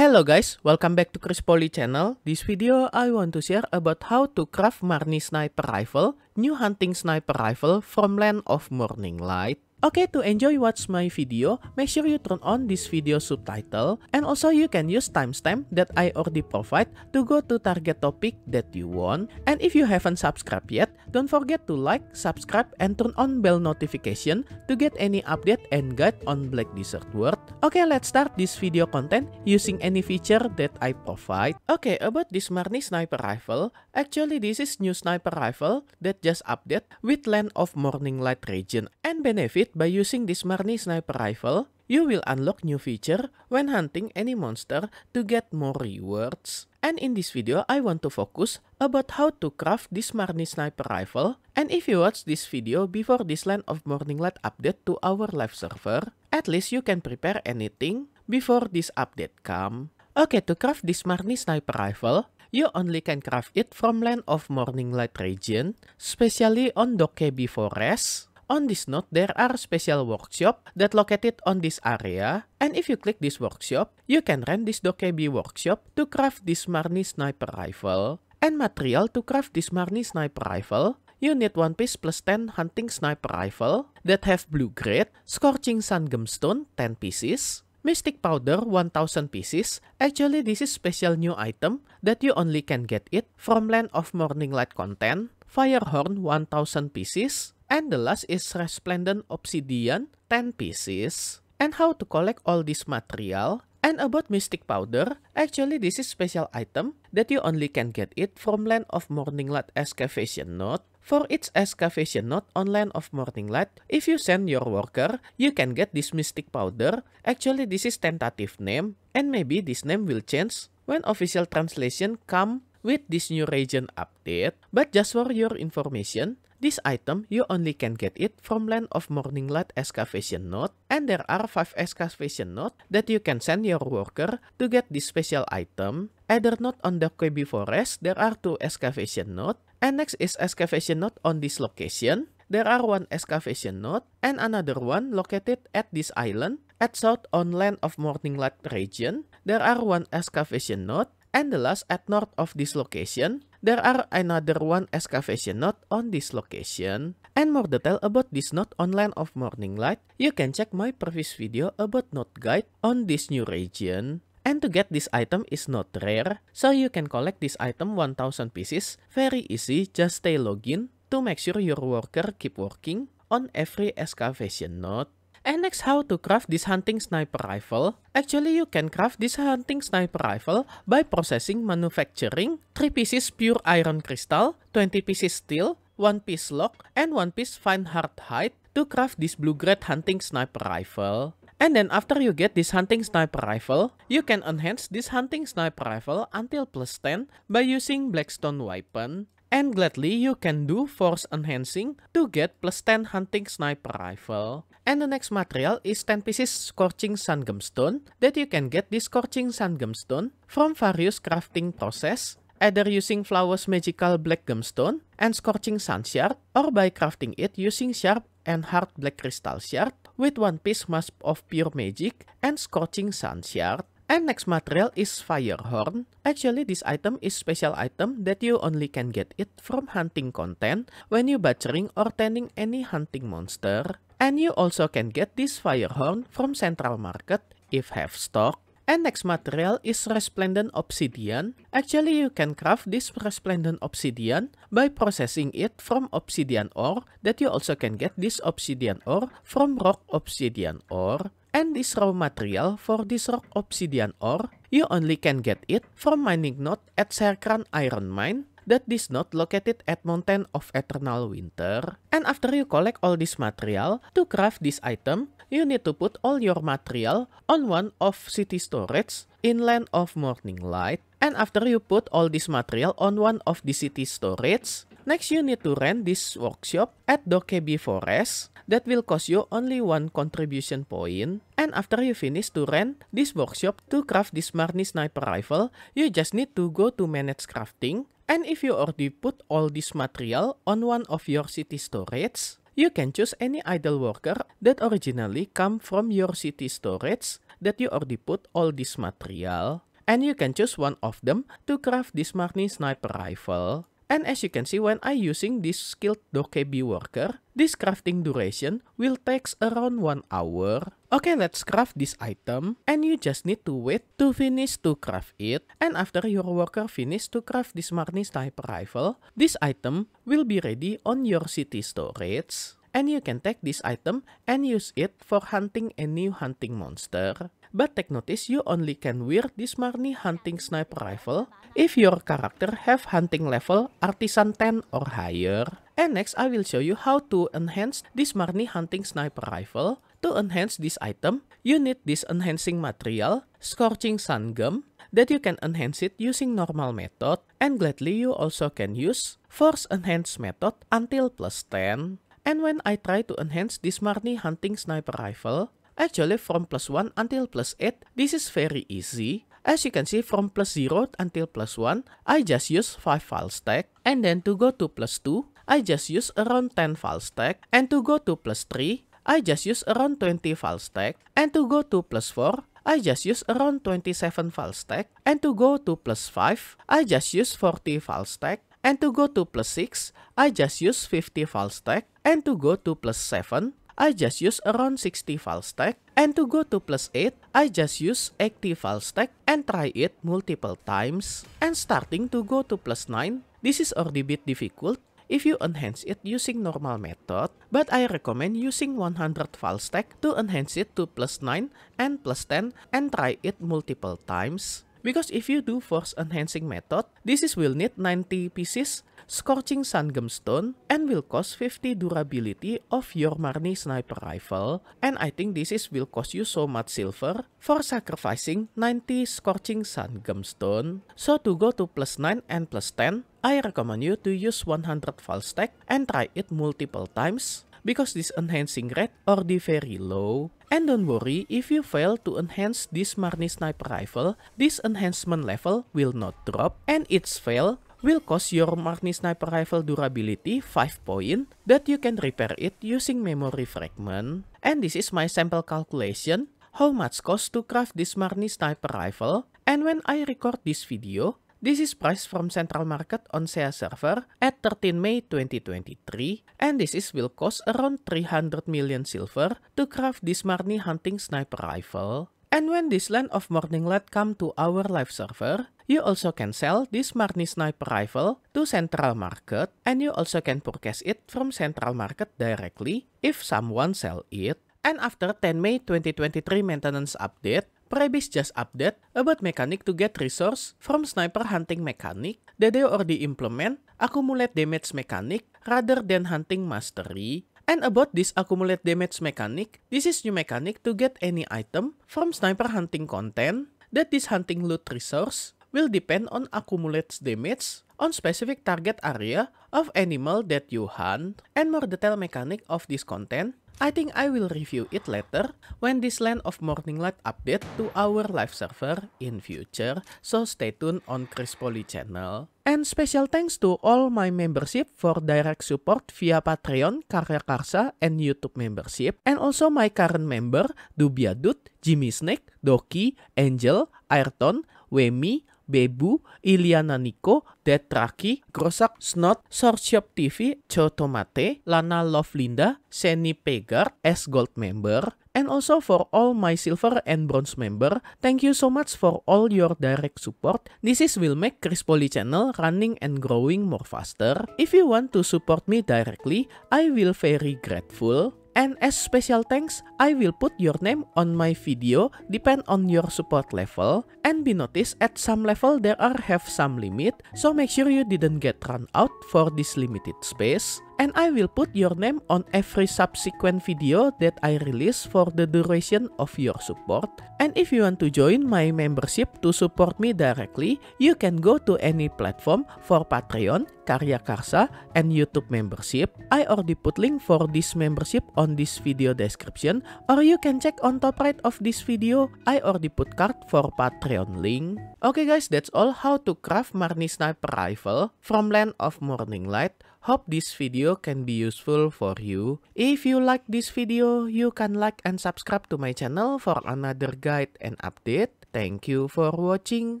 Hello guys, welcome back to Chris Poli channel. This video I want to share about how to craft Marni sniper rifle, new hunting sniper rifle from Land of Morning Light. Okay, to enjoy watch my video, make sure you turn on this video subtitle and also you can use timestamp that I already provide to go to target topic that you want. And if you haven't subscribed yet, don't forget to like, subscribe, and turn on bell notification to get any update and guide on Black Desert World. Okay, let's start this video content using any feature that I provide. Okay, about this Marni sniper rifle, actually this is new sniper rifle that just update with Land of Morning Light region and benefit by using this Marni sniper rifle, you will unlock new feature when hunting any monster to get more rewards. And in this video, I want to focus about how to craft this Marni sniper rifle. And if you watch this video before this Land of Morning Light update to our live server, at least you can prepare anything before this update come. Okay, to craft this Marni sniper rifle, you only can craft it from Land of Morning Light region, especially on Dokkebi Forest, on this note, there are special workshop that located on this area. And if you click this workshop, you can rent this Dokkebi workshop to craft this Marni sniper rifle. And material to craft this Marni sniper rifle, you need one piece plus 10 hunting sniper rifle that have blue grade, scorching sun gemstone 10 pieces, Mystic powder 1000 pieces. Actually this is special new item that you only can get it from Land of Morning Light content. Firehorn 1000 pieces, and the last is Resplendent Obsidian, 10 pieces. And how to collect all this material. And about Mystic Powder, actually this is special item that you only can get it from Land of Morning Light Excavation Node. For its excavation node on Land of Morning Light, if you send your worker, you can get this Mystic Powder. Actually this is tentative name, and maybe this name will change when official translation come with this new region update. But just for your information, this item, you only can get it from Land of Morning Light excavation node, and there are 5 excavation node that you can send your worker to get this special item. Either not on the Dokkebi Forest, there are 2 excavation node, and next is excavation node on this location. There are one excavation node and another one located at this island. At south on Land of Morning Light region, there are one excavation node and the last at north of this location, there are another one excavation node on this location. And more detail about this node on Land of Morning Light, you can check my previous video about node guide on this new region. And to get this item is not rare, so you can collect this item 1000 pieces very easy, just stay login to make sure your worker keep working on every excavation node. And next, how to craft this hunting sniper rifle. Actually, you can craft this hunting sniper rifle by processing manufacturing 3 pieces pure iron crystal, 20 pieces steel, 1 piece lock, and 1 piece fine hard hide to craft this blue grade hunting sniper rifle. And then after you get this hunting sniper rifle, you can enhance this hunting sniper rifle until plus 10 by using blackstone weapon. And gladly you can do force enhancing to get plus 10 hunting sniper rifle. And the next material is 10 pieces Scorching Sun Gemstone that you can get this Scorching Sun Gemstone from various crafting process either using Flawless Magical Black Gemstone and Scorching Sun Shard or by crafting it using Sharp and Hard Black Crystal Shard with one piece Mask of Pure Magic and Scorching Sun Shard. And next material is fire horn. Actually, this item is special item that you only can get it from hunting content when you butchering or tending any hunting monster. And you also can get this fire horn from Central Market if have stock. And next material is Resplendent Obsidian. Actually, you can craft this Resplendent Obsidian by processing it from Obsidian ore that you also can get this Obsidian ore from Rock Obsidian ore. And this raw material for this rock obsidian ore, you only can get it from mining node at Serkran Iron Mine that this node located at Mountain of Eternal Winter. And after you collect all this material, to craft this item, you need to put all your material on one of city storage in Land of Morning Light. And after you put all this material on one of the city storage, next you need to rent this workshop at Dokkebi Forest that will cost you only one contribution point. And after you finish to rent this workshop to craft this Marni sniper rifle, you just need to go to manage crafting. And if you already put all this material on one of your city storage, you can choose any idle worker that originally come from your city storage that you already put all this material. and you can choose one of them to craft this Marni sniper rifle. And as you can see when I using this skilled Dokkebi worker, this crafting duration will takes around 1 hour. Okay, let's craft this item and you just need to wait to finish to craft it. And after your worker finish to craft this Marni sniper rifle, this item will be ready on your city storage. And you can take this item and use it for hunting a new hunting monster. But take notice you only can wear this Marni hunting sniper rifle if your character have hunting level artisan 10 or higher. And next I will show you how to enhance this Marni hunting sniper rifle. To enhance this item, you need this enhancing material, Scorching Sun Gum, that you can enhance it using normal method. And gladly you also can use Force Enhance method until plus 10. And when I try to enhance this Marni hunting sniper rifle, Actually, from plus 1 until plus 8, this is very easy. As you can see, from plus 0 until plus 1, I just use 5 fail stack. And then to go to plus 2, I just use around 10 fail stack. And to go to plus 3, I just use around 20 fail stack. And to go to plus 4, I just use around 27 fail stack. And to go to plus 5, I just use 40 fail stack. And to go to plus 6, I just use 50 fail stack. And to go to plus 7, I just use around 60 fail stack. And to go to plus 8, I just use 80 fail stack and try it multiple times. And starting to go to plus 9, this is already bit difficult if you enhance it using normal method, but I recommend using 100 fail stack to enhance it to plus 9 and plus 10 and try it multiple times. Because if you do force enhancing method, this is will need 90 pieces Scorching Sun Gemstone and will cost 50 durability of your Marni sniper rifle and I think this is will cost you so much silver for sacrificing 90 Scorching Sun Gemstone. So to go to plus 9 and plus 10, I recommend you to use 100 fail stack and try it multiple times because this enhancing rate already very low. And don't worry, if you fail to enhance this Marni sniper rifle, this enhancement level will not drop and its fail will cost your Marni Sniper Rifle durability 5 point that you can repair it using memory fragment. And this is my sample calculation how much cost to craft this Marni Sniper Rifle. And when I record this video, this is price from Central Market on SEA server at 13 May 2023 and this is will cost around 300 million silver to craft this Marni hunting sniper rifle. And when this Land of Morning Light come to our live server, You also can sell this Marni Sniper Rifle to Central Market and you also can purchase it from Central Market directly if someone sell it. And after 10 May 2023 maintenance update, Prebis just update about mechanic to get resource from sniper hunting mechanic that they already implement accumulate damage mechanic rather than hunting mastery. And about this accumulate damage mechanic, this is new mechanic to get any item from sniper hunting content. That this hunting loot resource. Will depend on accumulates damage on specific target area of animal that you hunt. And more detailed mechanic of this content, I think I will review it later when this Land of Morning Light update to our live server in future, so stay tuned on Chris Poly channel. And special thanks to all my membership for direct support via Patreon, Karya Karsa, and YouTube membership. And also my current member, Dubiadut, Jimmy Snake, Doki, Angel, Ayrton, Wemi, Bebu, Iliana Niko, Detraki, Grosak Snot, Shop TV, Chotomate, Lana Love Linda, Seni Pegar, S Gold member, and also for all my silver and bronze member, thank you so much for all your direct support. This is will make Chris Poly channel running and growing more faster. If you want to support me directly, I will very grateful. And as special thanks, I will put your name on my video depend on your support level and be noticed at some level there are have some limit so make sure you didn't get run out for this limited space and I will put your name on every subsequent video that I release for the duration of your support. And if you want to join my membership to support me directly, you can go to any platform for Patreon, Karya Karsa, and YouTube membership. I already put link for this membership on this video description or you can check on top right of this video. I already put card for Patreon link. Okay guys, that's all how to craft Marni Sniper Rifle from Land of Morning Light. Hope this video can be useful for you. If you like this video, you can like and subscribe to my channel for another guide and update. Thank you for watching.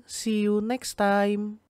See you next time.